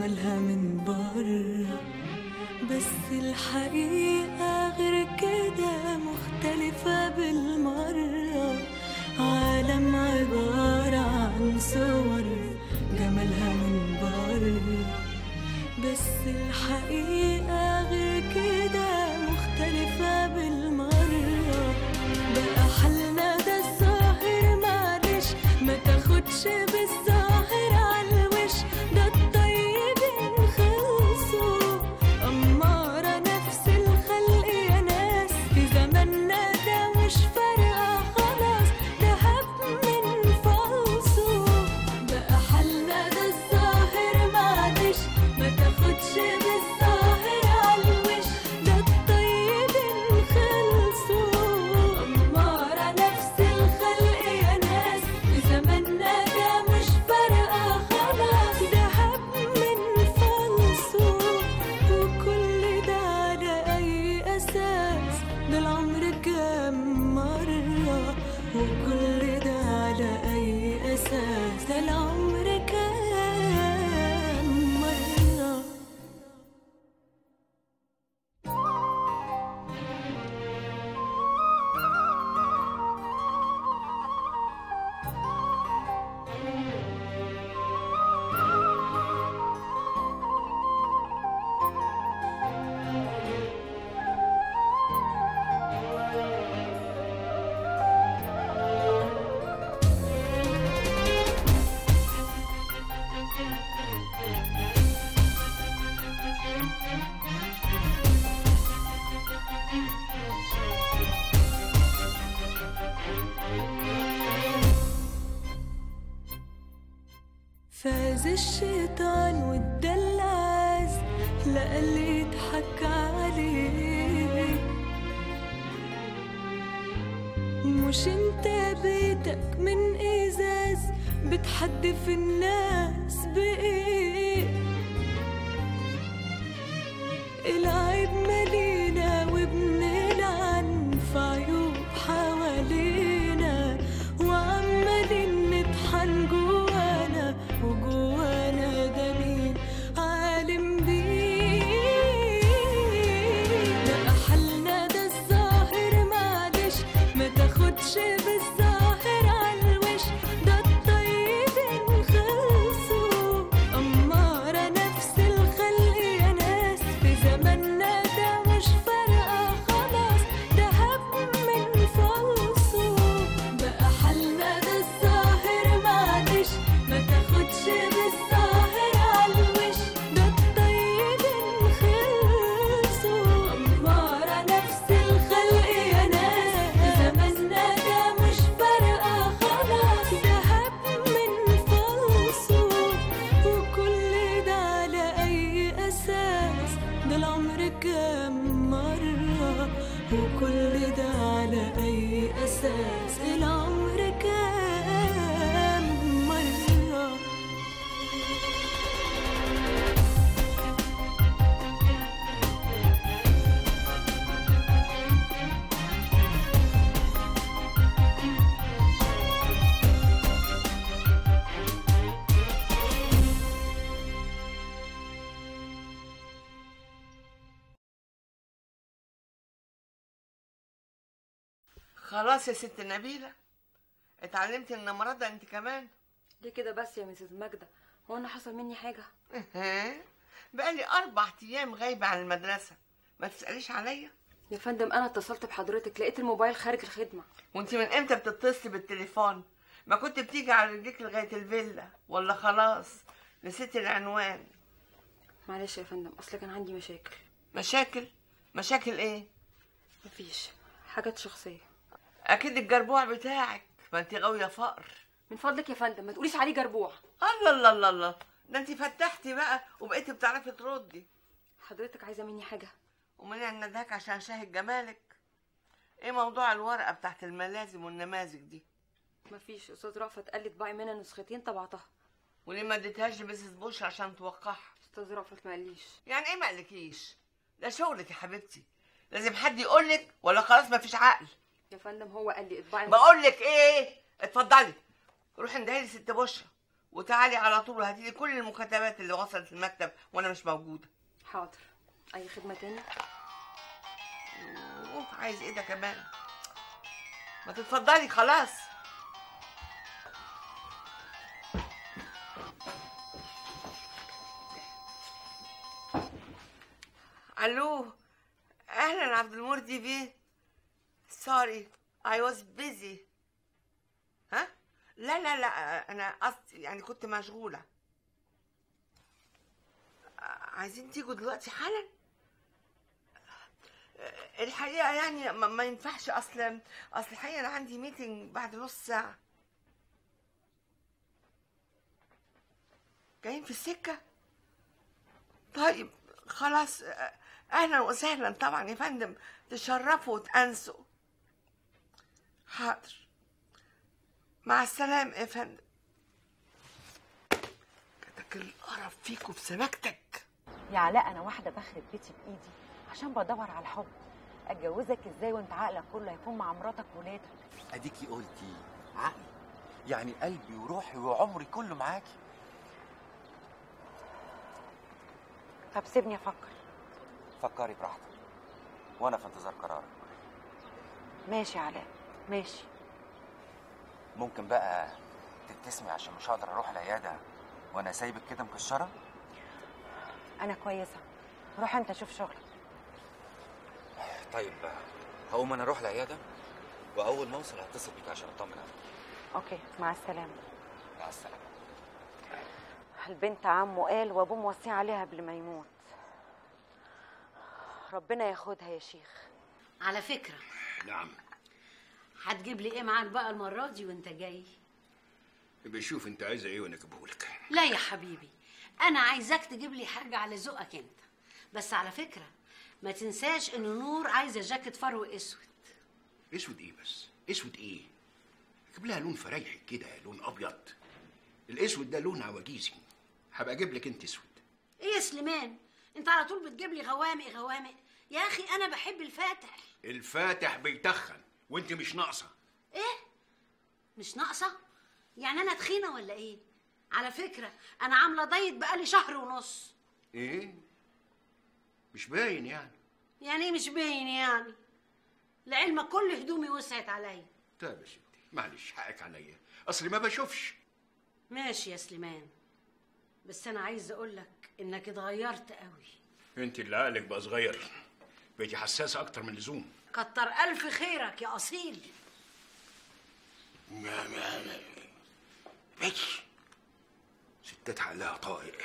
عملها من بره بس الحقيقة عز الشيطان وتدلعز لقلي يضحك عليك. مش انت بيتك من إزاز بتحدي في الناس بايه العيب ما خلاص يا ست نبيلة. اتعلمتي النمرات ده انت كمان. ليه كده بس يا مسز ماجدة؟ هو أنا حصل مني حاجة؟ بقالي أربع أيام غايبة عن المدرسة. ما تسأليش عليا. يا فندم أنا اتصلت بحضرتك لقيت الموبايل خارج الخدمة. وانت من إمتى بتتصلي بالتليفون؟ ما كنت بتيجي على رجليك لغاية الفيلا. ولا خلاص نسيت العنوان. معلش يا فندم أصل كان عندي مشاكل. مشاكل؟ مشاكل إيه؟ مفيش. حاجات شخصية. أكيد الجربوع بتاعك ما انت غاوية فقر. من فضلك يا فندم ما تقوليش عليه جربوع. الله الله الله الله. ده انت فتحتي بقى وبقيتي بتعرفي تردي. حضرتك عايزة مني حاجة؟ ومنين عندك عشان شاهد جمالك. إيه موضوع الورقة بتاعت الملازم والنماذج دي؟ مفيش. أستاذ رأفت قال لي اطبعي منها نسختين طبعتها وليه ما اديتهاش لمسز بوش عشان توقعها؟ أستاذ رأفت ما قاليش. يعني إيه ما قالكيش؟ ده شغلك يا حبيبتي. لازم حد يقولك ولا خلاص مفيش عقل. يا فندم هو قال لي اطبعي بقول لك إيه؟ اتفضلي. روحي اندهي لي ست بشرى وتعالي على طول وهاتي لي كل المكاتبات اللي وصلت المكتب وأنا مش موجودة. حاضر. أي خدمة تاني؟ أوه عايز إيه ده كمان؟ ما تتفضلي خلاص. ألو أهلا عبد المرضي بيه. sorry I was busy. ها لا لا لا أنا قصدي يعني كنت مشغولة. عايزين تيجوا دلوقتي حالا؟ الحقيقة يعني ما, ما ينفعش اصل أصل الحقيقة أنا عندي meeting بعد نص ساعة. جايين في السكة؟ طيب خلاص أهلا وسهلا طبعا يا فندم. تشرفوا وتأنسوا. حاضر. مع السلامة يا فندم. كتك القرف فيكوا في سمكتك يا علاء أنا واحدة بخرب بيتي بإيدي عشان بدور على الحب. أتجوزك إزاي وأنت عقلك كله هيكون مع مراتك وولادك أديكي قلتي عقلي. يعني قلبي وروحي وعمري كله معاكي. طب سيبني أفكر. فكري براحتك. وأنا في انتظار قرارك. ماشي يا علاء. ماشي. ممكن بقى تبتسمي عشان مش هقدر أروح العيادة وأنا سايبك كده مكشرة؟ أنا كويسة. روح أنت شوف شغلك. طيب هقوم أنا أروح العيادة وأول ما أوصل هتصل بيك عشان أطمن عليك. أوكي مع السلامة. مع السلامة. البنت عمه قال وأبوه موصيه عليها قبل ما يموت. ربنا ياخدها يا شيخ. على فكرة. نعم. هتجيب لي إيه معاك بقى المرة دي وانت جاي؟ يبقى شوف انت عايزة إيه وأنا اجيبهولك لا يا حبيبي أنا عايزاك تجيب لي حاجة على ذوقك انت. بس على فكرة ما تنساش إن نور عايزة جاكيت فرو أسود. أسود إيه بس؟ أسود إيه؟ أجيب لها لون فريحي كده لون أبيض. الأسود ده لون عواجيزي. هبقى أجيب لك أنت أسود. إيه يا سليمان؟ أنت على طول بتجيب لي غوامق غوامق. يا أخي أنا بحب الفاتح. الفاتح بيتخن. وانت مش ناقصة. إيه؟ مش ناقصة؟ يعني أنا تخينة ولا إيه؟ على فكرة أنا عاملة دايت بقالي شهر ونص. إيه؟ مش باين يعني. يعني إيه مش باين يعني؟ لعلمك كل هدومي وسعت عليا. طيب يا ستي معلش حقك عليا. أصلي ما بشوفش. ماشي يا سليمان. بس أنا عايز اقولك إنك اتغيرت قوي. أنت اللي عقلك بقى صغير. بقيتي حساسة أكتر من اللزوم. كتر ألف خيرك يا أصيل. ما ما ما ماشي. ستات عقلها طائق.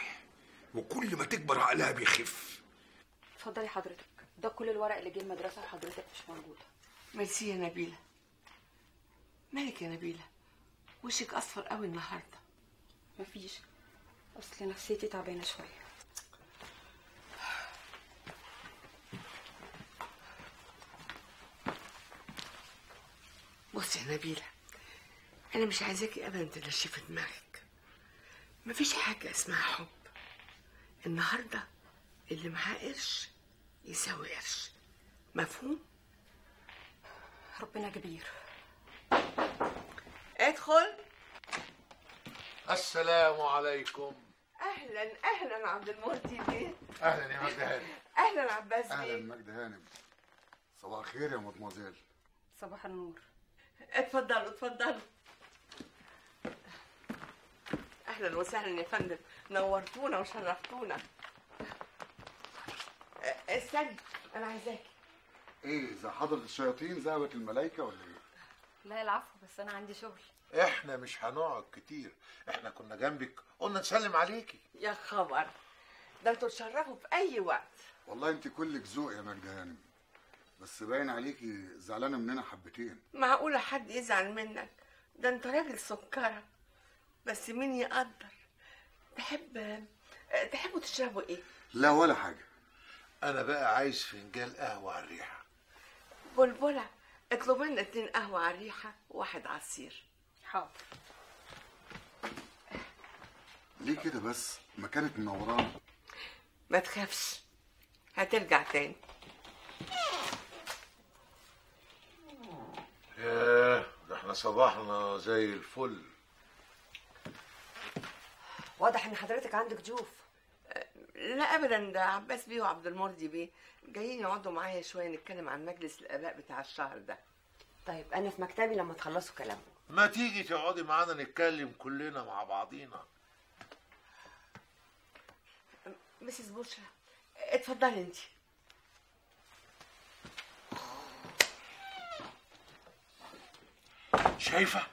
وكل ما تكبر عقلها بيخف. اتفضلي حضرتك. ده كل الورق اللي جه المدرسة وحضرتك مش موجوده ميرسي يا نبيلة. مالك يا نبيلة؟ وشك أصفر قوي النهاردة. مفيش. أصل نفسيتي تعبانة شوية. بصي يا نبيلة أنا مش عايزاكي أبدا تنشفي دماغك. مفيش حاجة اسمها حب. النهاردة اللي معاه قرش يساوي قرش. مفهوم؟ ربنا كبير. ادخل. السلام عليكم. أهلا أهلا عبد المرتي بيه. أهلا يا مجد هانم. أهلا عباس أهلا بيه. مجد هانم. صباح الخير يا مدموزيل صباح النور. اتفضلوا اتفضلوا. أهلا وسهلا يا فندم. نورتونا وشرفتونا. استني أنا عايزاكي. إيه إذا حضرة الشياطين ذهبت الملائكة ولا إيه؟ لا العفو بس أنا عندي شغل. إحنا مش هنقعد كتير. إحنا كنا جنبك. قلنا نسلم عليكي. يا خبر. ده أنتوا تشرفوا في أي وقت. والله أنت كلك ذوق يا مجد هانم بس باين عليكي زعلانة مننا حبتين. معقولة حد يزعل منك؟ ده انت راجل سكرة. بس مين يقدر؟ تحب تحبوا تشربوا إيه؟ لا ولا حاجة. أنا بقى عايز فنجان قهوة على الريحة. بلبلة. اطلب لنا اتنين قهوة على الريحة وواحد عصير حاضر. ليه كده بس؟ ما كانت منورانا ما تخافش. هترجع تاني. ياه ده إحنا صباحنا زي الفل. واضح إن حضرتك عندك ضيوف لا ابدا ده عباس بيه وعبد المرضي بيه. جايين يقعدوا معايا شوية نتكلم عن مجلس الآباء بتاع الشهر ده. طيب أنا في مكتبي لما تخلصوا كلامكم. ما تيجي تقعدي معانا نتكلم كلنا مع بعضينا. مسز بشرى اتفضلي انت شايفة؟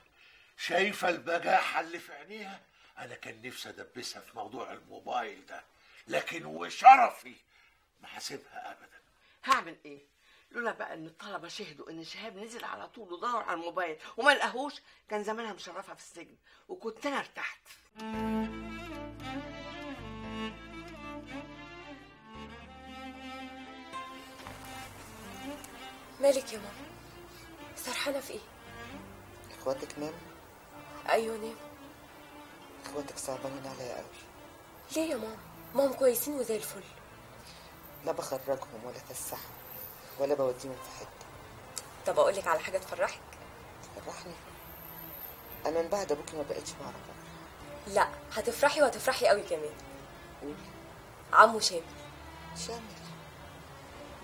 شايفة البجاحة اللي في عينيها؟ أنا كان نفسي أدبسها في موضوع الموبايل ده لكن وشرفي ما هسيبها ابدا. هعمل إيه؟ لولا بقى إن الطلبة شهدوا إن شهاب نزل على طول ودور على الموبايل وما لقاهوش كان زمانها مشرفة في السجن وكنت أنا ارتحت. مالك يا ماما؟ سرحانة في إيه؟ اخواتك نام أيوه نام اخواتك صعبانين عليا قوي ليه يا ماما؟ ماما كويسين وزي الفل. لا بخرجهم ولا فسحهم ولا بوديهم في حتة. طب أقول لك على حاجة تفرحك؟ فرحني أنا من بعد أبوكي ما بقتش بعرف. لا هتفرحي وهتفرحي قوي كمان. قولي. عمو شامل. شامل.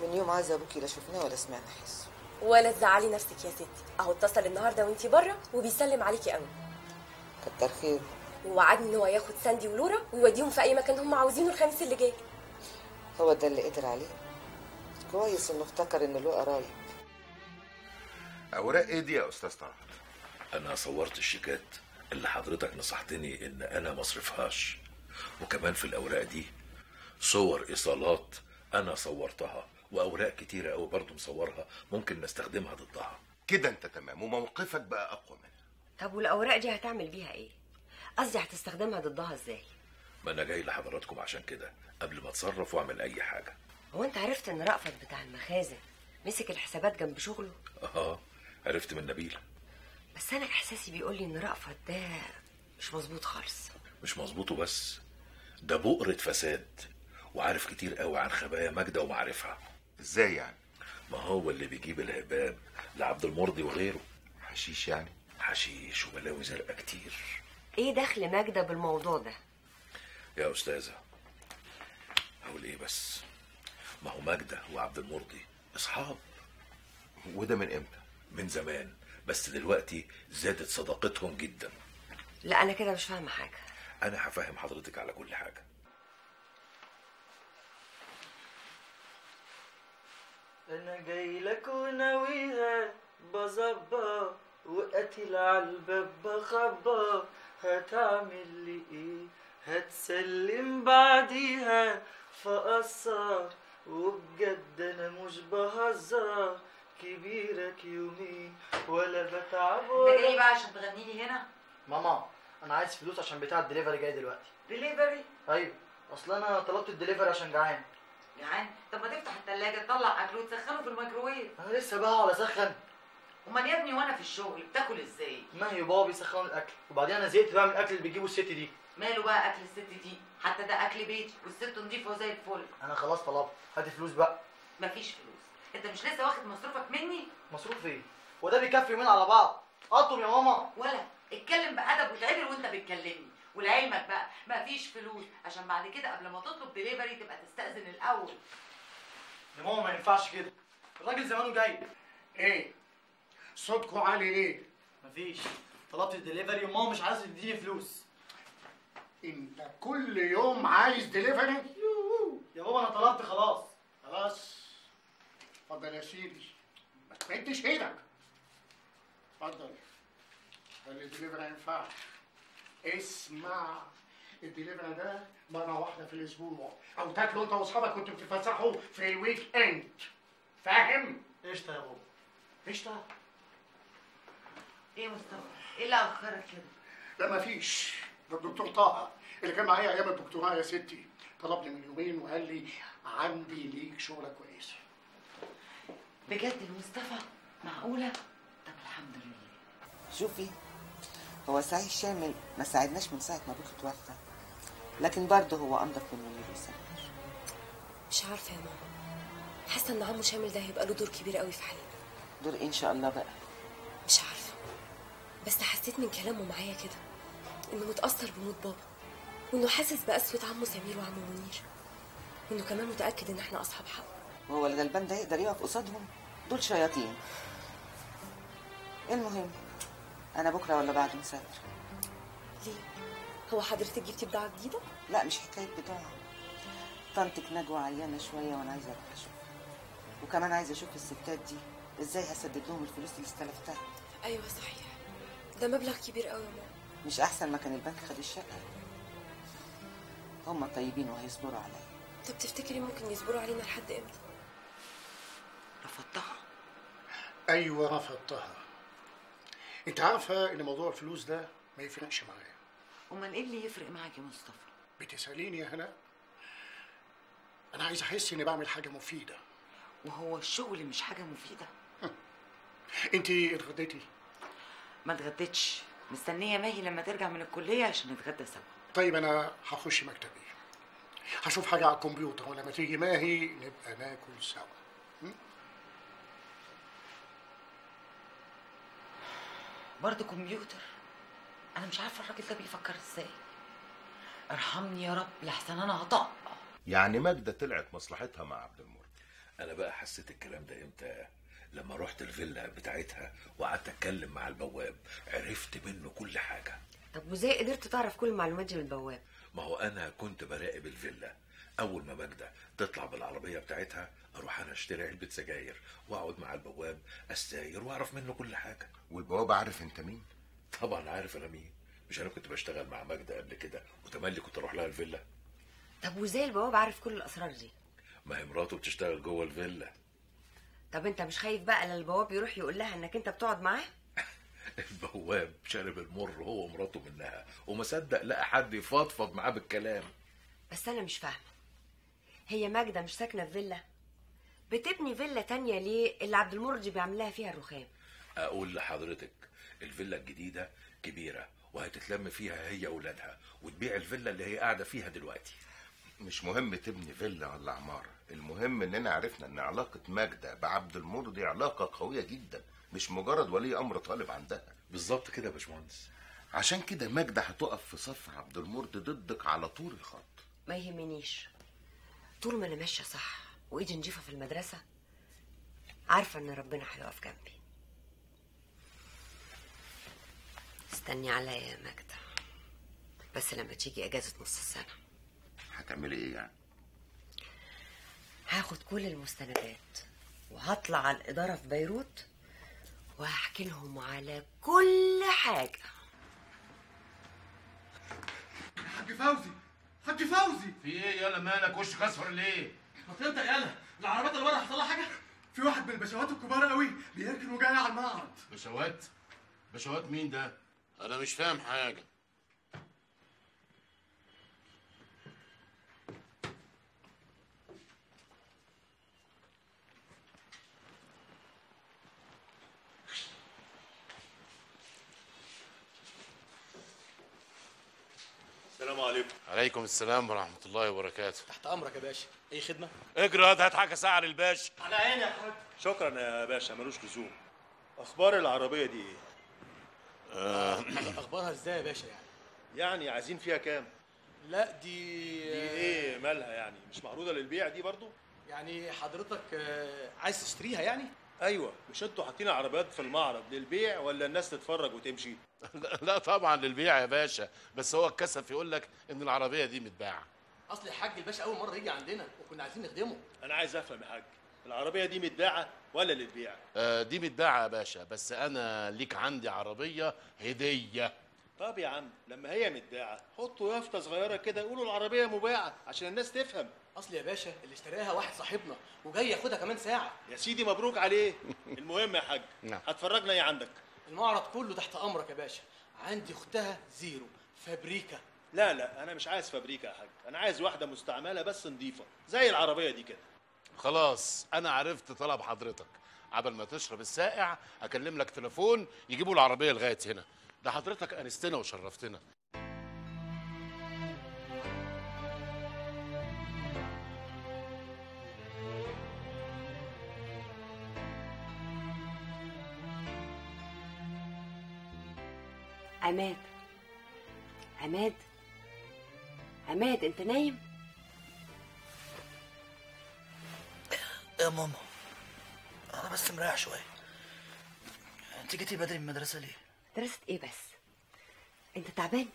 من يوم عايزة أبوكي لا شفناه ولا سمعنا حسه ولا تزعلي نفسك يا ستي. أهو اتصل النهارده وأنتي برة وبيسلم عليكي قوي كتر خيره ووعدني إن هو ياخد ساندي ولورا ويوديهم في أي مكان هم عاوزينه الخميس اللي جاي. هو ده اللي قدر عليه. كويس إنه افتكر إن له قرايب أوراق إيه دي يا أستاذ طلعت أنا صورت الشيكات اللي حضرتك نصحتني إن أنا ما أصرفهاش. وكمان في الأوراق دي صور إيصالات أنا صورتها. وأوراق كتيرة قوي برضه مصورها. ممكن نستخدمها ضدها. كده انت تمام وموقفك بقى أقوى منها. طب والأوراق دي هتعمل بيها إيه؟ قصدي هتستخدمها ضدها إزاي؟ ما أنا جاي لحضراتكم عشان كده قبل ما اتصرف واعمل أي حاجة. هو أنت عرفت إن رأفت بتاع المخازن مسك الحسابات جنب شغله؟ آه عرفت من نبيله بس أنا إحساسي بيقول لي إن رأفت ده مش مظبوط خالص. مش مظبوط وبس. ده بؤرة فساد وعارف كتير قوي عن خبايا ماجدة ومعارفها إزاي يعني؟ ما هو اللي بيجيب الهباب لعبد المرضي وغيره. حشيش يعني؟ حشيش وبلاوي زرقاء كتير. إيه دخل ماجدة بالموضوع ده؟ يا أستاذة أقول إيه بس؟ ما هو ماجدة وعبد المرضي أصحاب. وده من إمتى؟ من زمان بس دلوقتي زادت صداقتهم جدا. لا أنا كده مش فاهمة حاجة. أنا هفهم حضرتك على كل حاجة. أنا جاي لك وناويها بظبط وقتل عالباب بخبط هتعمل لي إيه؟ هتسلم بعديها. فقصر وبجد أنا مش بهزر. كبيرك يومين ولا بتعب انت ولا جاي بقى عشان تغني لي هنا؟ ماما أنا عايز فلوس عشان بتاع الدليفري جاي دلوقتي. دليفري؟ أيوه أصل أنا طلبت الدليفري عشان جعان. جعان طب ما تفتح التلاجة تطلع اكل وتسخنه في الميكروويف. أنا لسه بقى ولا اسخن أمال يا ابني وأنا في الشغل بتاكل إزاي؟ ما هو بابا بيسخنوا الأكل وبعدين أنا زهقت بقى من الأكل اللي بتجيبه الست دي. ماله بقى أكل الست دي؟ حتى ده أكل بيتي والست نضيفه زي الفل. أنا خلاص طلبت هاتي فلوس بقى. مفيش فلوس. أنت مش لسه واخد مصروفك مني؟ مصروف إيه؟ وده بيكفي يومين على بعض. اطلب يا ماما. ولد اتكلم بأدب وتعبر وأنت بتكلمني. ولعلمك بقى مفيش فلوس. عشان بعد كده قبل ما تطلب دليفري تبقى تستأذن الأول. يا ماما ما ينفعش كده. الراجل زمانه جاي. إيه؟ صوتكم عالي ليه؟ مفيش. طلبت الدليفري وماما مش عايزة تديني فلوس. أنت كل يوم عايز دليفري يا بابا أنا طلبت خلاص. خلاص. اتفضل يا سيدي. ما تمدش إيدك. اتفضل. خلي الدليفري ما ينفعش. اسمع. الدليفري ده مرة واحدة في الأسبوع. أو تاكلوا أنت وأصحابك وانتوا بتتفسحوا في ال weekend. فاهم؟ قشطة يا بابا. قشطة. إيه يا مصطفى؟ إيه اللي أخرك كده؟ لا مفيش ده الدكتور طه اللي كان معايا أيام الدكتوراه يا ستي. طلبني من يومين وقال لي عندي ليك شغله كويسه بجد يا مصطفى؟ معقولة؟ طب الحمد لله. شوفي هو سعيد شامل ما ساعدناش من ساعة ما أبوك اتوفى لكن برضه هو أنضف من منير وسمير مش عارفة يا ماما. حاسة إن عمو شامل ده هيبقى له دور كبير قوي في حياتي. دور إيه إن شاء الله بقى؟ مش عارفة. بس حسيت من كلامه معايا كده إنه متأثر بموت بابا وإنه حاسس بقسوه عمو سمير وعمو منير وإنه كمان متأكد إن إحنا أصحاب حق. وهو الغلبان ده يقدر يقف قصادهم؟ دول شياطين. المهم أنا بكرة ولا بعد مسافر؟ ليه؟ هو حضرتك جبتي بضاعة جديدة؟ لا مش حكاية بضاعة. طنطك نجوى عيانة شوية وأنا عايزة أروح أشوفها وكمان عايزة أشوف الستات دي. إزاي هسدد لهم الفلوس اللي استلفتها؟ أيوه صحيح. ده مبلغ كبير قوي يا ماما. مش أحسن ما كان البنك خد الشقة. هم طيبين وهيصبروا عليا. طب تفتكري ممكن يصبروا علينا لحد إمتى؟ رفضتها؟ أيوه رفضتها. انت عارفة ان موضوع الفلوس ده ما يفرقش معايا. أمال إيه اللي يفرق معاك يا مصطفى؟ بتسأليني يا هنا؟ أنا عايز أحس إني بعمل حاجة مفيدة. وهو الشغل مش حاجة مفيدة. انت اتغديتي؟ ما اتغديتش. مستنية ماهي لما ترجع من الكلية عشان نتغدى سوا. طيب أنا هخش مكتبي. هشوف حاجة على الكمبيوتر ولما تيجي ماهي نبقى ناكل سوا. برضه كمبيوتر. أنا مش عارفة الراجل ده بيفكر إزاي. ارحمني يا رب لحسن أنا هطق. يعني ماجدة طلعت مصلحتها مع عبد المر أنا بقى حسيت الكلام ده إمتى؟ لما رحت الفيلا بتاعتها وقعدت أتكلم مع البواب عرفت منه كل حاجة. طب وإزاي قدرت تعرف كل المعلومات دي من البواب؟ ما هو أنا كنت براقب الفيلا. أول ما ماجدة تطلع بالعربية بتاعتها أروح أنا اشتري علبة سجاير واقعد مع البواب استاير واعرف منه كل حاجة. والبواب عارف انت مين؟ طبعا عارف أنا مين. مش أنا كنت بشتغل مع ماجدة قبل كده وتملي كنت أروح لها الفيلا. طب وازاي البواب عارف كل الاسرار دي؟ ما هي مراته بتشتغل جوه الفيلا. طب انت مش خايف بقى لا البواب يروح يقول لها انك انت بتقعد معاه؟ البواب شارب المر هو ومراته منها وما صدق لقى حد يفضفض معاه بالكلام. بس أنا مش فاهمة. هي ماجدة مش ساكنة في فيلا؟ بتبني فيلا تانية ليه اللي عبد المرجي بيعمل لها فيها الرخام؟ أقول لحضرتك الفيلا الجديدة كبيرة وهتتلم فيها هي اولادها وتبيع الفيلا اللي هي قاعدة فيها دلوقتي. مش مهم تبني فيلا ولا عمارة المهم إننا عرفنا إن علاقة ماجدة بعبد المرضي علاقة قوية جدا مش مجرد ولي أمر طالب عندها. بالظبط كده يا باشمهندس. عشان كده ماجدة هتقف في صف عبد المرضي ضدك على طول الخط. ما يهمنيش. طول ما أنا ماشية صح. وايدي نضيفه في المدرسة عارفة إن ربنا هيقف جنبي. استني عليا يا ماجدة بس لما تيجي أجازة نص السنة. هتعملي إيه يعني؟ هاخد كل المستندات وهطلع على الإدارة في بيروت وهحكي لهم على كل حاجة. حاج فوزي حاج فوزي. في إيه؟ يالا مالك وشك اصفر ليه؟ ما تبدا يلا العربيات اللي ورا حصل حاجة؟ في واحد من البشوات الكبار قوي بيركن وجاي على المعرض. بشوات بشوات مين ده؟ أنا مش فاهم حاجة. عليكم عليكم السلام ورحمة الله وبركاته. تحت أمرك يا باشا. أي خدمة؟ اجري هات هات حاجة ساعة للباشا. على عيني يا حاج شكرا يا باشا ملوش لزوم. أخبار العربية دي إيه؟ آه. أخبارها إزاي يا باشا يعني؟ يعني عايزين فيها كام؟ لا دي دي إيه مالها يعني؟ مش معروضة للبيع دي برضو؟ يعني حضرتك آه، عايز تشتريها يعني؟ أيوه. مش أنتوا حاطين عربيات في المعرض للبيع ولا الناس تتفرج وتمشي؟ لا طبعا للبيع يا باشا. بس هو اتكسف يقول لك إن العربية دي متباعة. أصل الحاج الباشا أول مرة يجي عندنا وكنا عايزين نخدمه. أنا عايز أفهم يا حاج العربية دي متباعة ولا للبيع؟ آه دي متباعة يا باشا بس أنا ليك عندي عربية هدية. طب يا عم لما هي متباعة حطوا يافطة صغيرة كده يقولوا العربية مباعة عشان الناس تفهم. أصل يا باشا اللي اشتراها واحد صاحبنا وجاي ياخدها كمان ساعة. يا سيدي مبروك عليه. المهم يا حاج نعم. هتفرجنا إيه عندك؟ المعرض كله تحت أمرك يا باشا. عندي أختها زيرو فابريكا. لا لا أنا مش عايز فابريكا يا حاج. أنا عايز واحدة مستعملة بس نظيفة زي العربية دي كده. خلاص أنا عرفت طلب حضرتك. قبل ما تشرب الساقع أكلم لك تليفون يجيبوا العربية لغاية هنا. ده حضرتك أنستنا وشرفتنا. عماد. عماد. عماد انت نايم؟ يا ماما أنا بس مريح شوية. أنت جيتي بدري من المدرسة ليه؟ درست إيه بس؟ أنت تعبان؟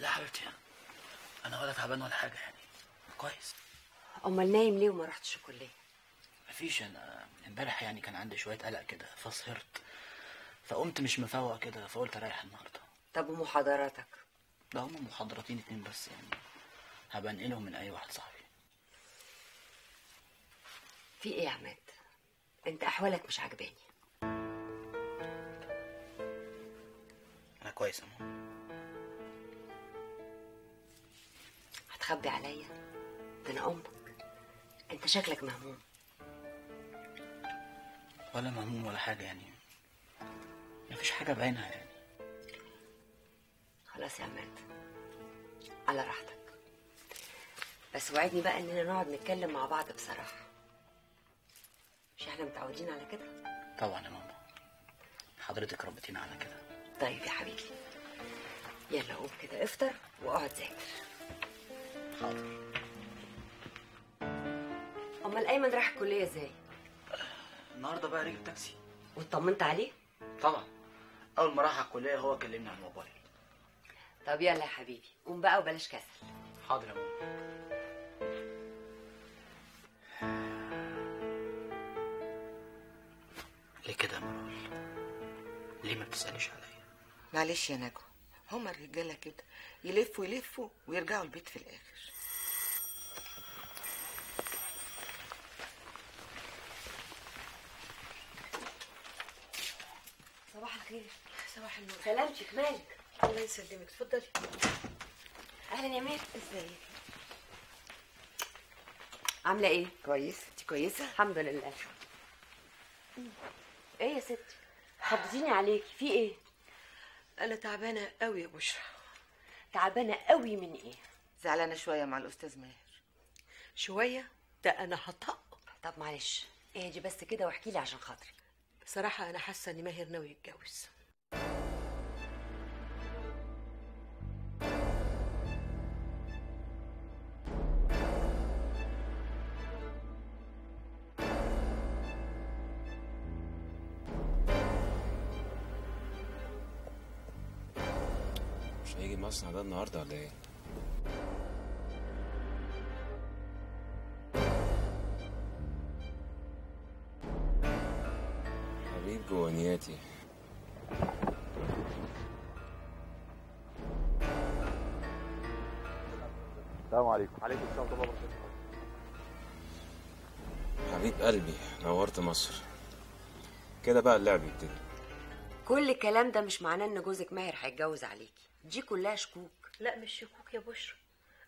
لا حبيبتي أنا ولا تعبان ولا حاجة يعني. كويس. أمال نايم ليه وما رحتش الكلية؟ مفيش أنا امبارح يعني كان عندي شوية قلق كده فسهرت فقمت مش مفوق كده فقلت أريح النهارده. طب ومحاضراتك؟ ده هما محاضرتين اتنين بس يعني. هبقى انقلهم من أي واحد صاحبي. في إيه يا عماد؟ أنت أحوالك مش عجباني أنا كويس يا ماما. هتخبي عليا؟ ده أنا أمك. أنت شكلك مهموم. ولا مهموم ولا حاجة يعني. مفيش حاجة باينة يعني خلاص يا عماد. على راحتك. بس وعدني بقى إننا نقعد نتكلم مع بعض بصراحة. مش إحنا متعودين على كده؟ طبعا يا ماما. حضرتك ربتينا على كده. طيب يا حبيبي يلا قوم كده افطر واقعد ذاكر. حاضر. أمال أيمن راح الكلية إزاي؟ النهارده بقى ركب تاكسي. واطمنت عليه؟ طبعا. أول ما راح على الكلية هو كلمني على الموبايل. طب يلا يا حبيبي قوم بقى وبلاش كسل. حاضر يا ماما. ليه كده يا مرول ليه ما بتسأليش عليا؟ معلش يا نجوى هما الرجالة كده يلفوا يلفوا ويرجعوا البيت في الآخر. صباح الخير صباح النور. سلامتك مالك؟ الله يسلمك. اتفضلي أهلا يا مير. ازيك عاملة إيه؟ كويس. أنت كويسة؟ الحمد لله. إيه يا ستي؟ خبطيني عليكي. في إيه؟ أنا تعبانة قوي يا بشرى. تعبانة قوي من إيه؟ زعلانة شوية مع الأستاذ ماهر. شوية؟ ده أنا هطق طب معلش اهدي بس كده واحكي لي عشان خاطري بصراحة أنا حاسة ان ماهر ناوي يتجوز مش هيجي المصنع ده النهارده ولا إيه؟ جوانياتي السلام عليكم. عليكم السلام ورحمة الله وبركاته. حبيب قلبي نورت مصر. كده بقى اللعب يبتدي. كل الكلام ده مش معناه إن جوزك ماهر هيتجوز عليكي. دي كلها شكوك. لا مش شكوك يا بشرى.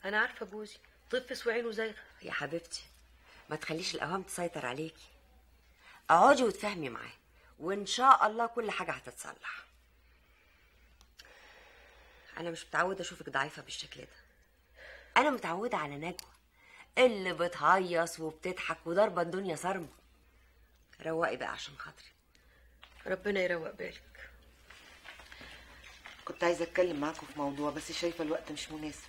أنا عارفة جوزي. طفس وعينه زايغه يا حبيبتي ما تخليش الأوهام تسيطر عليكي. اقعدي وتفهمي معاه. وإن شاء الله كل حاجة هتتصلح. أنا مش متعودة أشوفك ضعيفة بالشكل ده. أنا متعودة على نجوى اللي بتهيص وبتضحك وضاربه الدنيا صرمة. روقي بقى عشان خاطري. ربنا يروق بالك. كنت عايزة أتكلم معاكم في موضوع بس شايفة الوقت مش مناسب.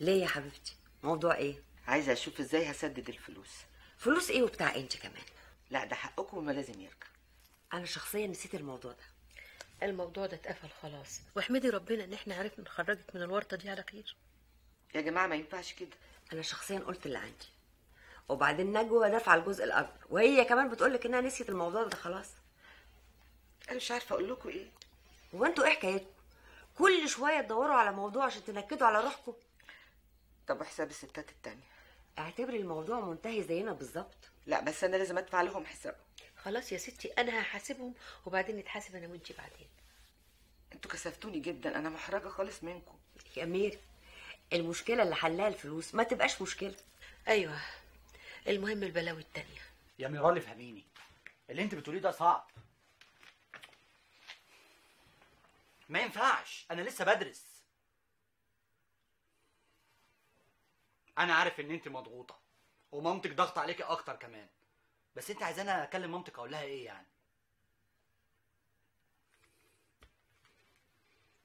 ليه يا حبيبتي؟ موضوع إيه؟ عايزة أشوف إزاي هسدد الفلوس. فلوس إيه وبتاع إنت كمان؟ لا ده حقكم وما لازم يرجع. أنا شخصيا نسيت الموضوع ده. الموضوع ده اتقفل خلاص. واحمدي ربنا إن إحنا عرفنا نخرجك من الورطة دي على خير. يا جماعة ما ينفعش كده. أنا شخصيا قلت اللي عندي. وبعدين نجوى دافعه الجزء الأكبر. وهي كمان بتقول لك إنها نسيت الموضوع ده خلاص. أنا مش عارفة أقول لكم إيه. هو أنتوا إيه حكايتكم؟ كل شوية تدوروا على موضوع عشان تنكدوا على روحكم. طب وحساب الستات التانية. اعتبري الموضوع منتهي زينا بالظبط. لا بس أنا لازم أدفع لهم حساب خلاص يا ستي أنا هحاسبهم وبعدين نتحاسب أنا وأنتي بعدين. أنتوا كسفتوني جدا أنا محرجة خالص منكم. يا أمير المشكلة اللي حلها الفلوس ما تبقاش مشكلة. أيوه. المهم البلاوي التانية. يا ميرال فهميني اللي انت بتقوليه ده صعب. ما ينفعش. أنا لسه بدرس. أنا عارف إن انت مضغوطة ومامتك ضغط عليكي أكتر كمان. بس انت عايزاني اكلم مامتك أقول لها إيه يعني؟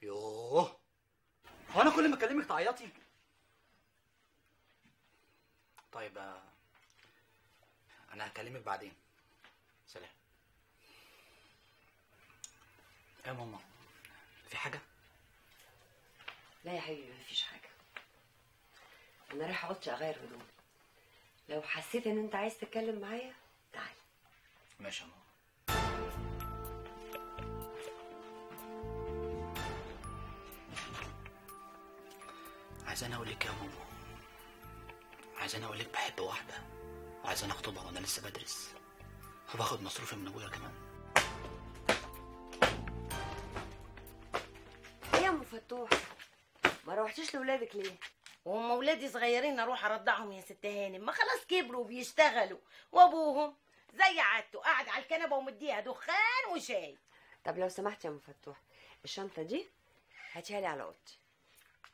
يوه. هو أنا كل ما اكلمك تعيطي؟ طيب آه، أنا هكلمك بعدين. سلام. يا ماما؟ في حاجة؟ لا يا حبيبي مفيش حاجة. أنا رايحة أوضتي أغير هدومي لو حسيت إن أنت عايز تتكلم معايا تعال ماشي يا ماما. عايزاني أقول لك يا ماما. عايزاني أقول لك بحب واحدة. وعايزاني أخطبها وأنا لسه بدرس. وباخد مصروفي من أبويا كمان. إيه يا أم فتوح؟ ما روحتيش لولادك ليه؟ وهم ولادي صغيرين أروح أرضعهم يا ست هانم. ما خلاص كبروا وبيشتغلوا. وأبوهم؟ زي عادته قاعد على الكنبة ومديها دخان وشاي. طب لو سمحت يا أم فتوح الشنطة دي هاتيها لي على أوضتي.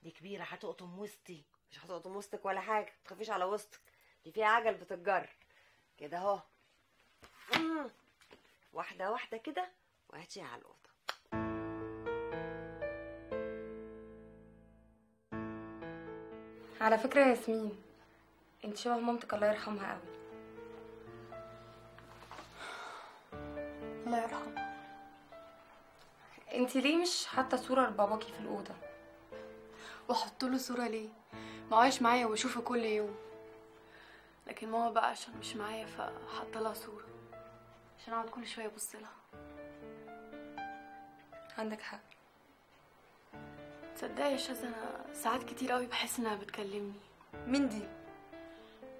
دي كبيرة هتقطم وسطي. مش هتقطم وسطك ولا حاجة متخافيش على وسطك. دي فيها عجل بتتجر. كده أهو. مم. واحدة واحدة كده وهاتيها على الأوضة. على فكرة يا ياسمين انت شبه مامتك الله يرحمها قوي. الله يرحمها انت ليه مش حاطة صورة لباباكي في الأوضة؟ واحط له صورة ليه؟ ما هو عايش معايا وبشوفه كل يوم. لكن ماما بقى عشان مش معايا فحط لها صورة. عشان أقعد كل شوية أبص لها. عندك حق. تصدقي يا شاذ أنا ساعات كتير قوي بحس إنها بتكلمني. مين دي؟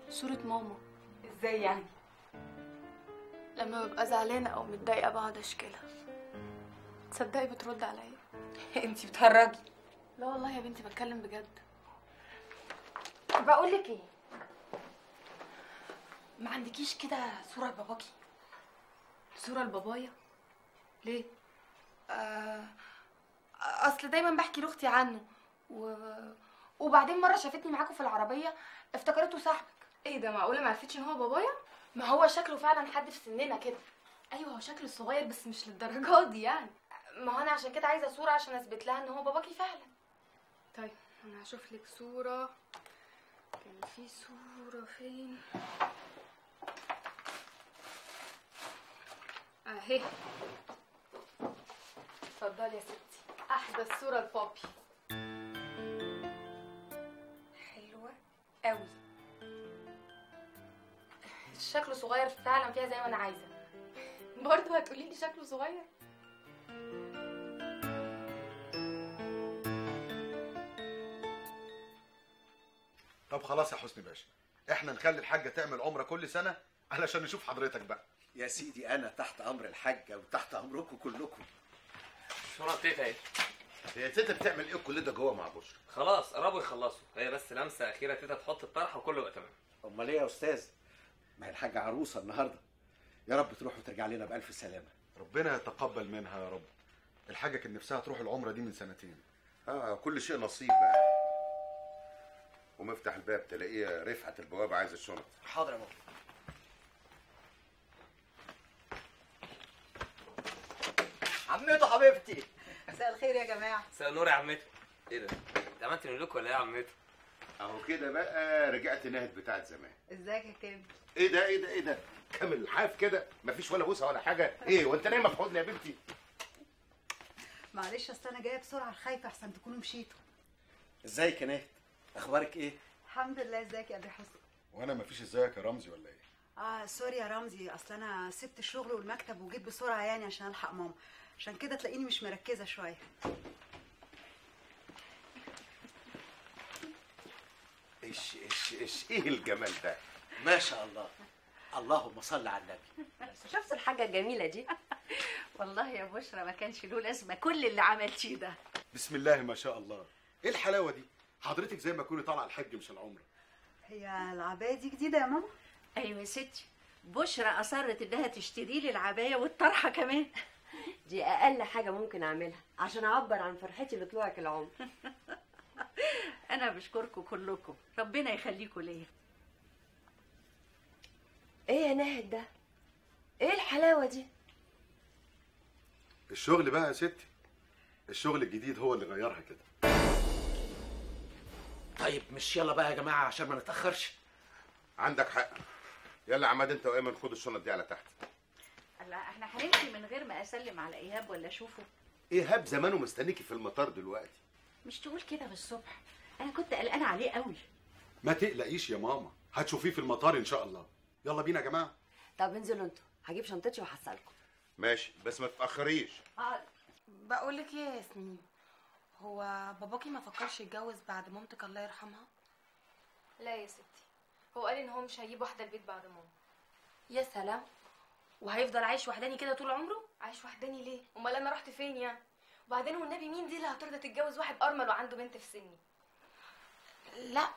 صورة ماما. إزاي يعني؟ لما ببقى زعلانة أو متضايقة بقعد أشكلها. تصدقي بترد عليا؟ انت بتهرجي. لا والله يا بنتي بتكلم بجد. بقول لك إيه؟ ما عندكيش كده صورة لباباكي؟ صورة لبابايا؟ ليه؟ آه أصل دايما بحكي لأختي عنه. و... وبعدين مرة شافتني معاكم في العربية افتكرته صاحبك. إيه ده معقولة ما عرفتش إن هو بابايا؟ ما هو شكله فعلا حد في سننا كده. أيوه هو شكله صغير بس مش للدرجة دي يعني. ما هو أنا عشان كده عايزة صورة عشان أثبت لها إن هو باباكي فعلا. طيب أنا هشوف لك صورة. كان في صورة فين؟ أهي. اتفضلي يا ستي. احدث صورة لبابي. حلوة قوي شكله صغير فعلا فيها زي ما أنا عايزة. برضه هتقولي لي شكله صغير؟ طب خلاص يا حسني باشا إحنا نخلي الحاجة تعمل عمرة كل سنة علشان نشوف حضرتك بقى. يا سيدي أنا تحت أمر الحاجة وتحت أمركم كلكم. صورة تيتا أهي. هي تيتا بتعمل إيه كل ده جوه مع بشرى خلاص قربوا يخلصوا. هي بس لمسة أخيرة تيتا تحط الطرحة وكله يبقى تمام. أمال إيه يا أستاذ؟ ما هي الحاجة عروسة النهارده. يا رب تروح وترجع لنا بألف سلامة. ربنا يتقبل منها يا رب. الحاجة كان نفسها تروح العمرة دي من سنتين. آه كل شيء نصيب بقى. قوم افتح الباب تلاقيه رفعت البوابة عايز الشنط. حاضر يا بابا عمته حبيبتي. مساء الخير يا جماعة. مساء النور يا عمته إيه ده؟ انت عملت ملوك ولا إيه يا عمته؟ أهو كده بقى رجعت نهد بتاعت زمان. إزيك يا كامل إيه ده إيه ده إيه ده؟ كامل الحاف كده مفيش ولا بوسة ولا حاجة. إيه وأنت نايمه في حضني يا بنتي؟ معلش أصل أنا جاية بسرعة خايفه أحسن تكونوا مشيتوا. إزيك يا نهد أخبارك إيه؟ الحمد لله إزيك يا أبي حسن؟ وأنا مفيش إزيك يا رمزي ولا إيه؟ آه سوري يا رمزي. أصل أنا سبت الشغل والمكتب وجيت بسرعة يعني عشان ألحق ماما. عشان كده تلاقيني مش مركزة شوية. إيش إيش إيش إيه الجمال ده؟ ما شاء الله. اللهم صل على النبي. شفت الحاجة الجميلة دي؟ والله يا بشرى ما كانش له لازمة كل اللي عملتيه ده. بسم الله ما شاء الله. إيه الحلاوة دي؟ حضرتك زي ما تكوني طالعة الحج مش العمرة. هي العباية دي جديدة يا ماما؟ أيوه يا ستي. بشرى أصرت إنها تشتري لي العباية والطرحة كمان. دي أقل حاجة ممكن أعملها عشان أعبر عن فرحتي بطلوعك العمر. أنا بشكركم كلكم. ربنا يخليكم ليا. إيه يا ناهد ده؟ إيه الحلاوة دي؟ الشغل بقى يا ستي. الشغل الجديد هو اللي غيرها كده. طيب مش يلا بقى يا جماعة عشان ما نتأخرش. عندك حق. يلا يا عماد انت وايمن خدوا الشنط دي على تحت. لا إحنا هنمشي من غير ما أسلم على إيهاب ولا أشوفه. إيهاب زمانه مستنيكي في المطار دلوقتي. مش تقول كده بالصبح. أنا كنت قلقانة عليه قوي. ما تقلقيش يا ماما هتشوفيه في المطار إن شاء الله. يلا بينا يا جماعة. طب انزلوا أنتوا هجيب شنطتي وهحصلكم ماشي بس ما تتأخريش. بقول لك إيه يا ياسمين هو باباكي ما فكرش يتجوز بعد مامتك الله يرحمها؟ لا يا ستي هو قال إن هو مش هيجيب واحدة البيت بعد ماما. يا سلام وهيفضل عايش وحداني كده طول عمره؟ عايش وحداني ليه؟ أمال أنا رحت فين يعني؟ وبعدين والنبي مين دي اللي هترضى تتجوز واحد أرمل وعنده بنت في سني؟ لا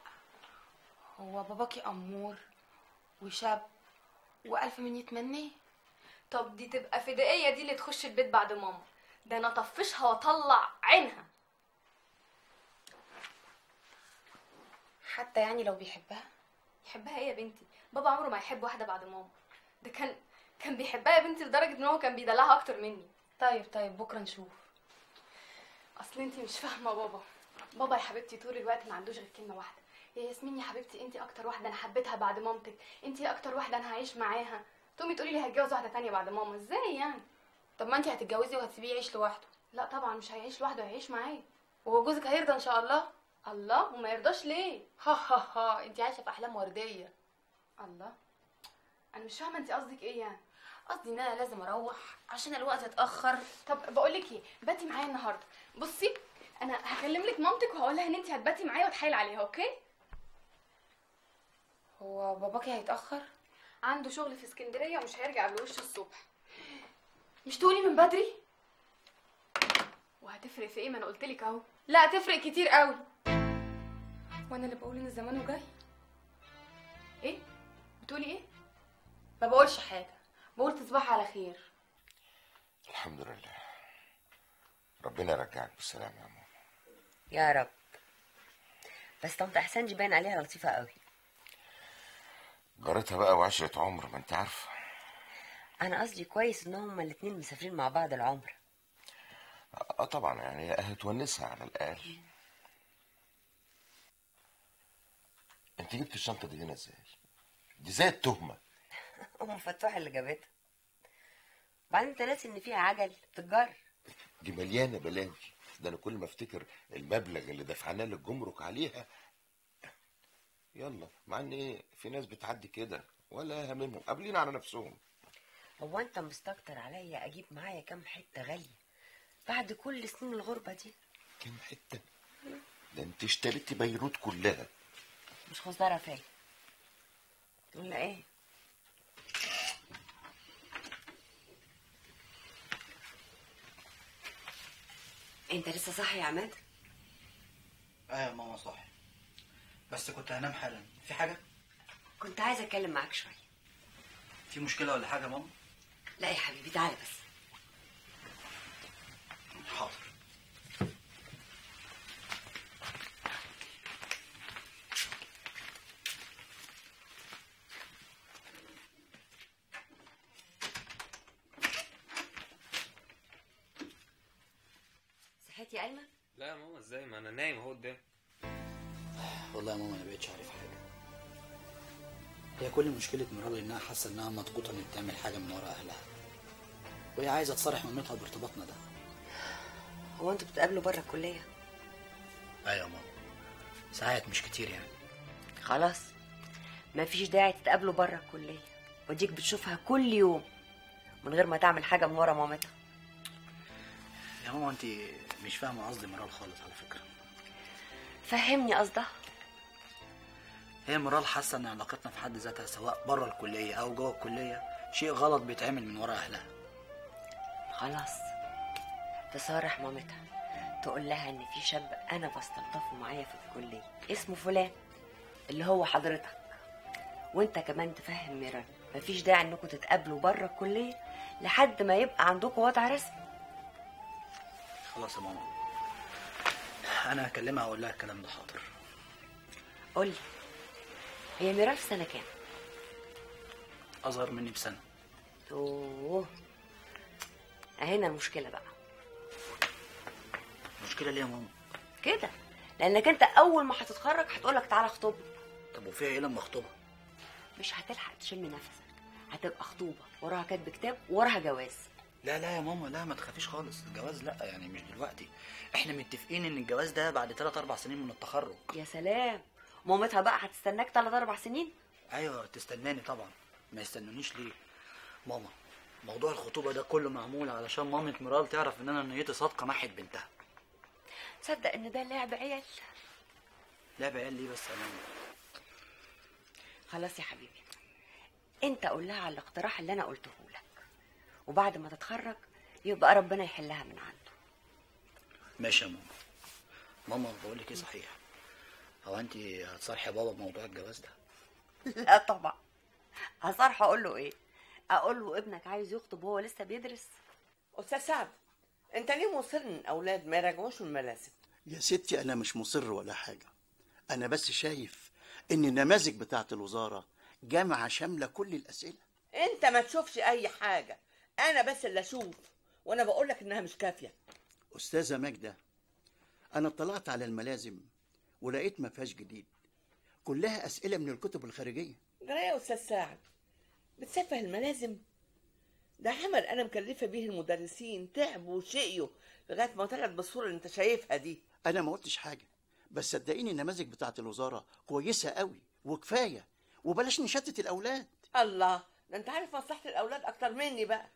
هو باباكي أمور وشاب وألف من يتمنيه طب دي تبقى فدائية دي اللي تخش البيت بعد ماما. ده أنا اطفشها وأطلع عينها. حتى يعني لو بيحبها؟ يحبها إيه يا بنتي. بابا عمره ما يحب واحدة بعد ماما. ده كان كان بيحبها يا بنتي لدرجة إن هو كان بيدلعها أكتر مني. طيب طيب بكرة نشوف. أصل أنتي مش فاهمة بابا. بابا يا حبيبتي طول الوقت ما عندوش غير كلمة واحدة. يا ياسمين يا حبيبتي انتي أكتر واحدة أنا حبيتها بعد مامتك. انتي أكتر واحدة أنا هعيش معاها. تقومي تقولي لي هتجوز واحدة تانية بعد ماما. إزاي يعني؟ طب ما انتي هتتجوزي وهتسيبيه يعيش لوحده. لا طبعا مش هيعيش لوحده هيعيش معايا. وهو جوزك هيرضى إن شاء الله؟ الله وما يرضاش ليه؟ ها ها ها. انتي عايشة في أحلام وردية. الله. أنا مش فاهمة انتي قصدك إيه يعني. قصدي إن أنا لازم أروح عشان الوقت اتأخر. طب بقول لك إيه باتي معايا النهارده. بصي أنا هكلم لك مامتك وهقول لها إن انت هتباتي معايا وتحايل عليها أوكي؟ هو باباكي هيتأخر؟ عنده شغل في اسكندرية ومش هيرجع قبل وش الصبح. مش تقولي من بدري؟ وهتفرق في إيه؟ ما أنا قلت لك أهو. لا هتفرق كتير قوي. وأنا اللي بقول إن الزمان جاي إيه؟ بتقولي إيه؟ ما بقولش حاجة. بقول تصبحي على خير. الحمد لله. ربنا يرجعك بالسلامه يا ماما. يا رب. بس طنط إحسان دي باين عليها لطيفة قوي. جارتها بقى وعشرة عمر ما انت عارفة. أنا قصدي كويس إن هما الاتنين مسافرين مع بعض العمر. آه طبعا يعني هتونسها على الأقل. انت جبت الشنطة دي هنا إزاي؟ دي زي التهمه أم فتوح اللي جابتها. بعدين انت ناسي إن فيها عجل؟ تجار. دي مليانة بلاوي. ده أنا كل ما افتكر المبلغ اللي دفعناه للجمرك عليها يلا مع ان إيه في ناس بتعدي كده ولا هممهم قابلين على نفسهم. هو انت مستكتر عليا أجيب معايا كام حتة غالية بعد كل سنين الغربة دي؟ كام حتة؟ ده انت اشتريتي بيروت كلها. مش خسارة فيا. ولا إيه؟ انت لسه صاحي يا عماد؟ أيوه يا ماما صاحي. بس كنت هنام حالا. في حاجة؟ كنت عايزه اتكلم معاك شوية. في مشكلة ولا حاجة يا ماما؟ لا يا حبيبي تعالى بس. حاضر. كل مشكلة مرال إنها حاسة إنها مضغوطة إنها تعمل حاجة من ورا أهلها. وهي عايزة تصارح مامتها بارتباطنا ده. هو أنتوا بتقابلوا بره الكلية؟ أيوه يا ماما. ساعات مش كتير يعني. خلاص. مفيش داعي تتقابلوا بره الكلية. وديك بتشوفها كل يوم من غير ما تعمل حاجة من ورا مامتها. يا ماما انت مش فاهمة قصدي مرال خالص على فكرة. فهمني قصدها. هي مرال حاسة إن علاقتنا في حد ذاتها سواء بره الكلية أو جوه الكلية شيء غلط بيتعمل من ورا أهلها. خلاص. تصارح مامتها تقول لها إن في شاب أنا بستلطفه معايا في الكلية اسمه فلان اللي هو حضرتك. وأنت كمان تفهم ميرا مفيش داعي انكم تتقابلوا بره الكلية لحد ما يبقى عندكم وضع رسمي. خلاص يا ماما. أنا هكلمها وأقول لها الكلام ده حاضر. قولي. هي ميرا في سنة كام؟ أصغر مني بسنة. أوه. هنا المشكلة بقى. المشكلة ليه يا ماما. كده؟ لأنك أنت أول ما هتتخرج هتقولك تعالى خطوبه طب وفيها إيه لما أخطبها؟ مش هتلحق تشم نفسك. هتبقى خطوبة وراها كاتب كتاب وراها جواز. لا لا يا ماما لا ما تخافيش خالص. الجواز لأ يعني مش دلوقتي. إحنا متفقين إن الجواز ده بعد 3 4 سنين من التخرج. يا سلام. مامتها بقى هتستناك 3 4 سنين؟ أيوه تستناني طبعا. ما يستنونيش ليه؟ ماما موضوع الخطوبة ده كله معمول علشان مامة مرال تعرف إن أنا نيتي صادقة ناحيه بنتها. تصدق إن ده لعب عيال؟ لعب عيال ليه بس يا ماما؟ خلاص يا حبيبي. أنت قول لها على الاقتراح اللي أنا قلته لك. وبعد ما تتخرج يبقى ربنا يحلها من عنده. ماشي يا ماما. ماما بقول لك إيه صحيح؟ هو انت هتصارحي بابا بموضوع الجواز ده؟ لا طبعا. هصرح أقول له إيه؟ أقول له ابنك عايز يخطب وهو لسه بيدرس. أستاذ سعد أنت ليه مصر إن الاولاد ما يراجعوش الملازم يا ستي أنا مش مصر ولا حاجة. أنا بس شايف إن النماذج بتاعة الوزارة جامعة شاملة كل الأسئلة. أنت ما تشوفش أي حاجة. أنا بس اللي أشوف وأنا بقول لك إنها مش كافية. أستاذة ماجدة أنا اطلعت على الملازم ولقيت ما فيهاش جديد. كلها أسئلة من الكتب الخارجية. جرى يا أستاذ سعد بتسفه الملازم؟ ده عمل أنا مكلفة بيه المدرسين تعبوا وشقيوا لغاية ما طلعت بالصورة اللي أنت شايفها دي. أنا ما قلتش حاجة بس صدقيني النماذج بتاعة الوزارة كويسة قوي وكفاية وبلاش نشتت الأولاد. الله ده أنت عارف مصلحة الأولاد أكتر مني بقى.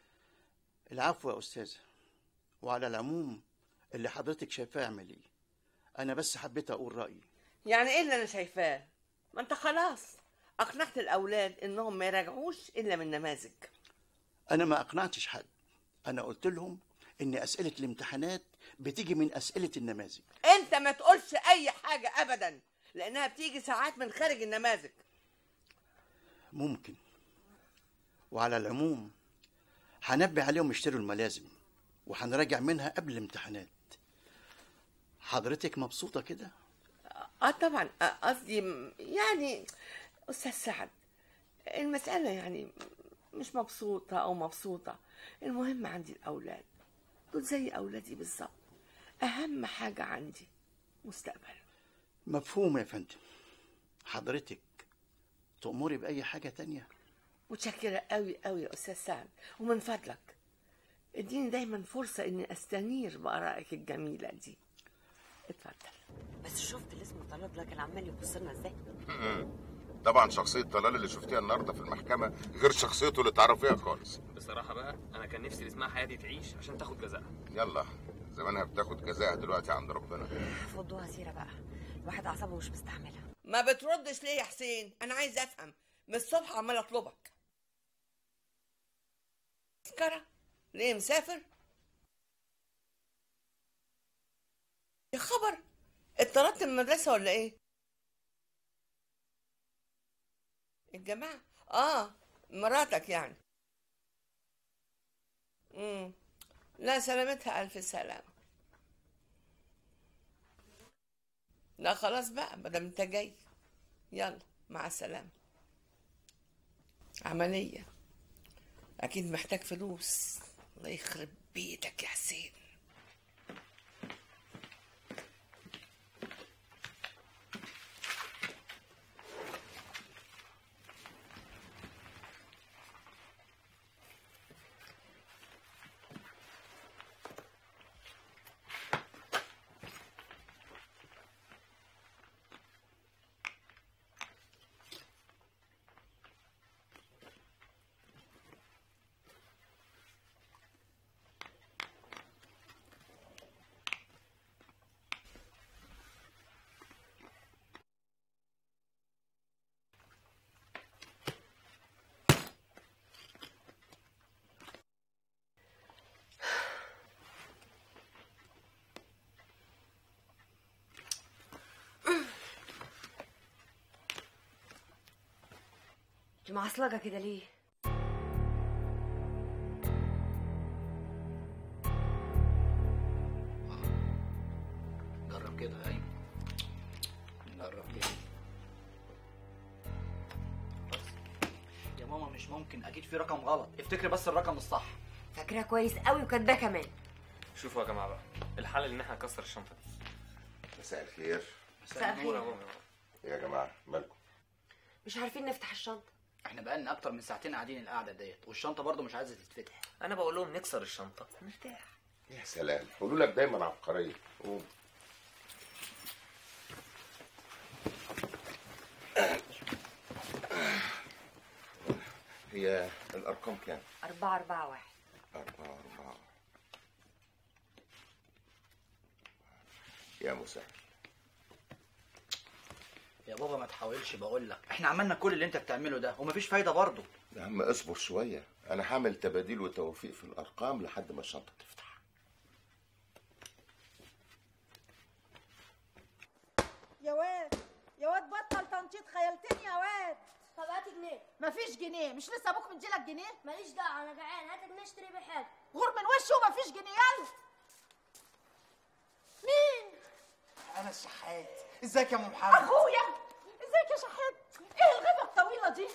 العفو يا أستاذة وعلى العموم اللي حضرتك شايفاه اعمليه. أنا بس حبيت أقول رأيي. يعني إيه اللي أنا شايفاه؟ ما أنت خلاص. أقنعت الأولاد إنهم ما يراجعوش إلا من نماذج. أنا ما أقنعتش حد. أنا قلت لهم إن أسئلة الامتحانات بتيجي من أسئلة النماذج. أنت ما تقولش أي حاجة ابدا لأنها بتيجي ساعات من خارج النماذج. ممكن. وعلى العموم هنبه عليهم يشتروا الملازم وهنراجع منها قبل الامتحانات. حضرتك مبسوطة كده؟ آه طبعا. آه، قصدي يعني أستاذ سعد المسألة يعني مش مبسوطة أو مبسوطة. المهم عندي الأولاد. دول زي أولادي بالظبط. أهم حاجة عندي مستقبل. مفهوم يا فندم. حضرتك تأمري بأي حاجة تانية؟ متشكرة قوي قوي يا أستاذ سعد. ومن فضلك إديني دايما فرصة إني أستنير بآرائك الجميلة دي. اتفضل. بس شفت اللي اسمه طلال ده كان عمال يبص لنا إزاي طبعا شخصية طلال اللي شفتيها النهارده في المحكمة غير شخصيته اللي تعرفيها خالص. بصراحة بقى أنا كان نفسي اسمها حياتي تعيش عشان تاخد جزاءها يلا زمانها بتاخد جزاها دلوقتي عند ربنا. فضوها سيرة بقى. الواحد أعصابه مش مستحملها ما بتردش ليه يا حسين؟ أنا عايز أفهم. من الصبح عمال أطلبك. تذكرة ليه مسافر؟ خبر! اتطردت من المدرسة ولا إيه؟ الجماعة؟ آه مراتك يعني. امم لا سلامتها ألف سلامة. لا خلاص بقى مادام انت جاي. يلا مع السلامة. عملية. أكيد محتاج فلوس. الله يخرب بيتك يا حسين. معصلجة كده ليه؟ جرب كده يا أيمن. جرب كده. بس. يا ماما مش ممكن. أكيد في رقم غلط. افتكري بس الرقم الصح. فاكرها كويس قوي وكاتباه كمان. شوفوا يا جماعة بقى. الحل إن إحنا نكسر الشنطة دي. مساء الخير. مساء الخير. يا ماما. يا جماعة مالكم؟ مش عارفين نفتح الشنطة. إحنا بقالنا أكتر من ساعتين قاعدين القعدة ديت والشنطة برضو مش عايزة تتفتح. أنا بقول لهم نكسر الشنطة. نرتاح يا سلام. حلولك دايما عبقريه قوم. هي الأرقام كام؟ أربعة أربعة واحد. أربعة أربعة. يا مسهل. يا بابا ما تحاولش بقول لك. إحنا عملنا كل اللي انت بتعمله ده ومفيش فايدة برضو يا عم اصبر شوية. أنا هعمل تباديل وتوفيق في الأرقام لحد ما الشنطة تفتح. يا واد يا واد بطل تنطيط خيلتني يا واد. طب هات جنيه. مفيش جنيه مش لسه أبوك مديلك جنيه؟ ماليش دعوة أنا جعان. هات جنيه اشتري بيه حاجة غور من وشه ومفيش جنيه يلا. مين؟ أنا الشحات ازيك يا أم محمد؟ أخويا ازيك يا شحات؟ إيه الغيبه الطويلة دي؟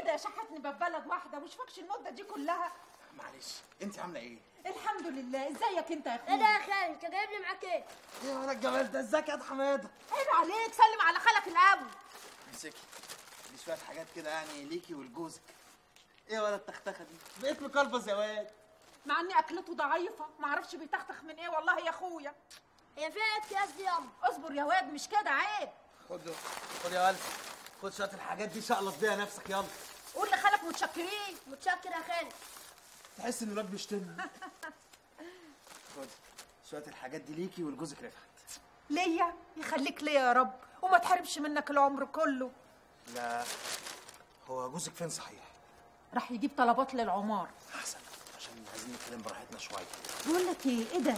كده يا شحات نبقى بلد واحدة مش فاكش المدة دي كلها. معلش انت عاملة إيه؟ الحمد لله. ازيك انت يا أخويا؟ إيه ده يا خالد انت جايب لي معاك إيه؟ يا ولد الجمال ده ازيك يا حماده عيب عليك سلم على خالك الأول. امسكي. دي شوية حاجات كده يعني ليكي ولجوزك. إيه يا ولد التختخة دي؟ بقيت مكلبز يا واد مع إني أكلته ضعيفة معرفش بيتختخ من إيه والله يا أخويا. هي فيها إيه اكياس دي ياما. اصبر يا واد مش كده عيب. خد خد يا ولد خد شوية الحاجات دي شقلط بيها نفسك يلا. قول لخالك متشكرين. متشكر يا خالد تحس إن الواد بيشتمني خد شوية الحاجات دي ليكي ولجوزك رفعت ليا؟ يخليك ليا يا رب. وما تحرمش منك العمر كله. لا هو جوزك فين صحيح؟ راح يجيب طلبات للعمار. أحسن عشان عايزين نتكلم براحتنا شوية. بقول لك إيه؟ إيه ده؟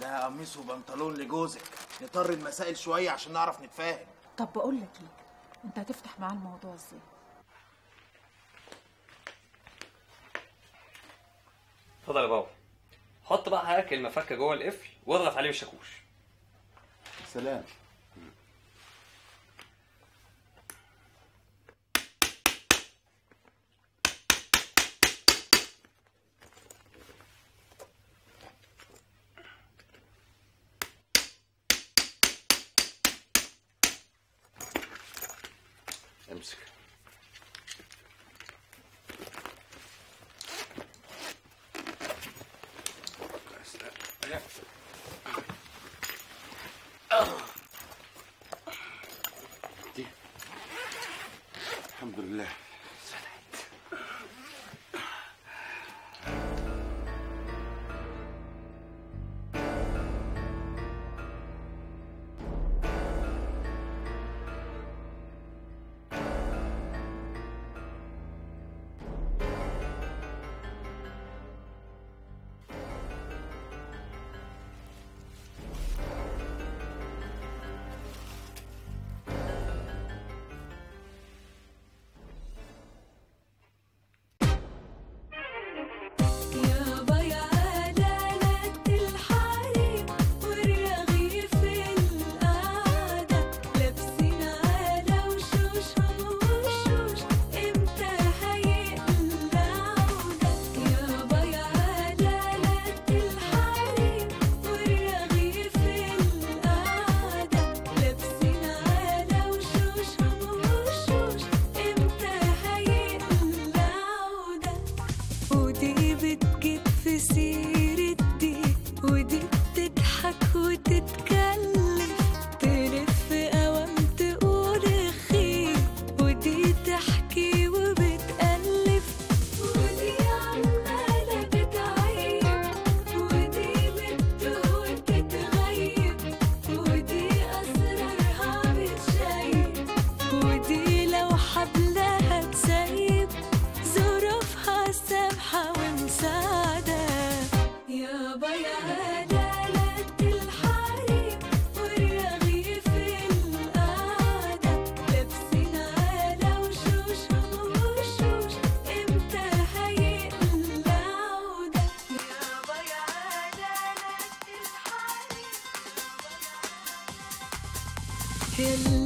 لا قميص وبنطلون لجوزك. نطر المسائل شوية عشان نعرف نتفاهم. طب بقول لك إيه؟ أنت هتفتح معاه الموضوع إزاي؟ اتفضل يا بابا. حط بقى حضرتك المفكة جوه القفل واضغط عليه بالشاكوش سلام. in